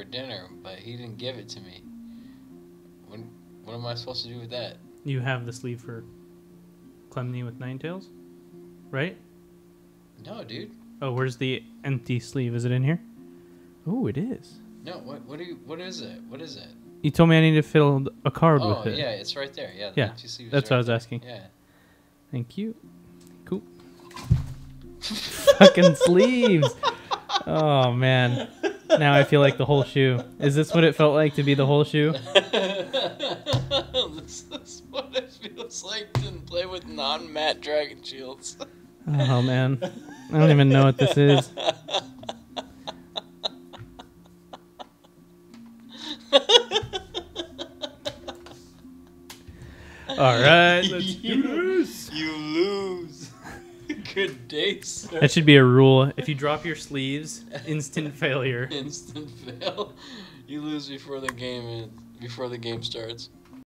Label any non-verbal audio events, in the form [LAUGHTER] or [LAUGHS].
for dinner, but he didn't give it to me. When, what am I supposed to do with that? You have the sleeve for Clemny with Nine Tails, right? No, dude. Oh, where's the empty sleeve? Is it in here? Oh, it is. No, what what do you what is it? What is it? You told me I need to fill a card Oh with it. yeah, it's right there. Yeah, the Yeah, empty sleeve is that's what I was there. asking. Yeah. Thank you. Cool. [LAUGHS] Fucking [LAUGHS] sleeves. Oh man. Now I feel like the whole shoe. Is this what it felt like to be the whole shoe? [LAUGHS] this is what it feels like to play with non-matte dragon shields. Oh man. I don't even know what this is. [LAUGHS] All right, let's do this. You lose. Good day, sir. That should be a rule. If you drop your sleeves, instant [LAUGHS] failure. Instant fail. You lose before the game before the game starts.